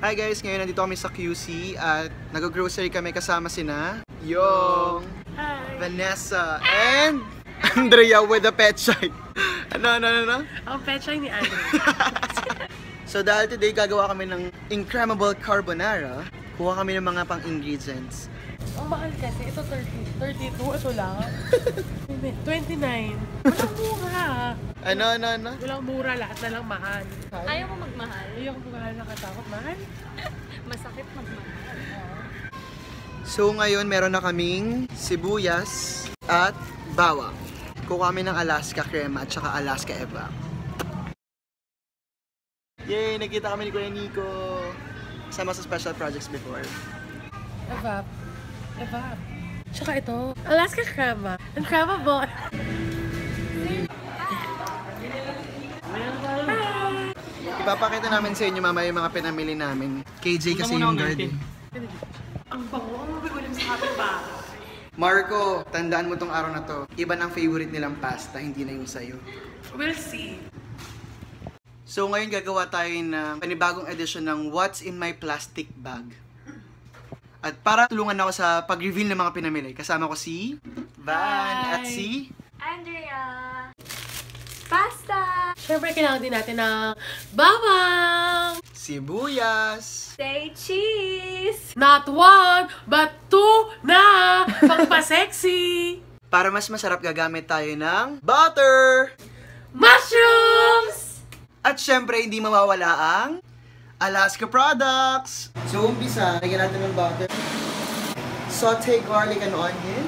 Hi guys, ngayon nandito kami sa QC at nag-grocery kami kasama sina Yung, Hi! Vanessa, and Andrea with a pet shop. Ano, ano, ano, ano? Ang petchay ni Andre. So dahil today gagawa kami ng incredible carbonara, kuha kami ng mga pang-ingredients. Ang mahal kasi, ito 30, 32, ito lang. 29. Walang mura. Ano, ano, ano? Walang mura, lahat na lang mahal. Ayaw mo magmahal. Ayaw ko mahal nakatakot. Mahal? Masakit magmahal. So ngayon meron na kaming sibuyas at bawang. Kuha kami ng Alaska crema at saka Alaska eva. Yay! Nakita kami ni Kuya Nico. Sama sa special projects before. Evap. Evap. Tsaka ito, Alaska Crema. Ang crema ball. Ipapakita namin sa inyo mamaya yung mga pinamili namin. KJ kasi yung guard. eh. Ang bango. Ang mabigolim sa kapitbahay. Marco, tandaan mo tong araw na to. Iba ng favorite nilang pasta, hindi na yung sayo. We'll see. So ngayon gagawa tayo ng panibagong edition ng What's in my plastic bag. At para tulungan ako sa pag-reveal ng mga pinamili, kasama ko si Van at Hi. si Andrea! Pasta! Siyempre, kailangan din natin ng bawang! Sibuyas. Say cheese! Not one, but two na! Pagpa-sexy! Para mas masarap gagamit tayo ng butter. Mushrooms! At syempre hindi mawawala ang Alaska products. So umpisa, lagyan natin ng butter. Saute garlic and onion.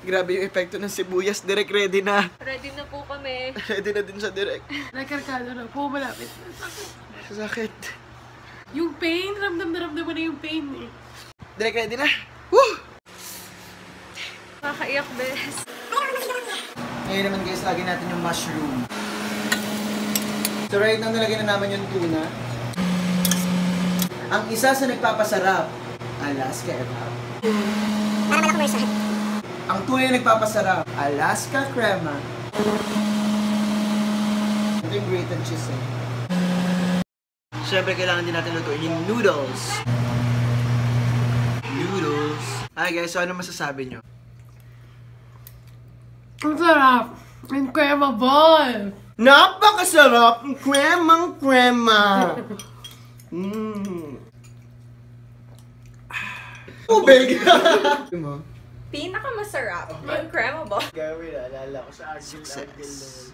Grabe yung epekto ng sibuyas. Direct ready na. Ready na po kami. Ready na din sa direct. Nagkarkado na po, malapit. Sakit. Yung pain, ramdam na ramdam mo na yung pain eh. Direct ready na. Woo! Nakakaiyak, bes. Ngayon naman guys, lagyan natin yung mushroom. So right now, nalagyan na namin yung tuna. Ang isa sa nagpapasarap, Alaska Eva. Para commercial. Ang tunay na nagpapasarap, Alaska Crema. Ito yung grated cheese eh. Siyempre, kailangan din natin lutuin yung noodles. Noodles. Hi guys, so ano masasabi nyo? Ang sarap! Incredible! Napakasarap! Kremang krema! Mmm. Tubig! mo? Pinakamasarap. Yung crema ba? Gawin, alala ko sa Success.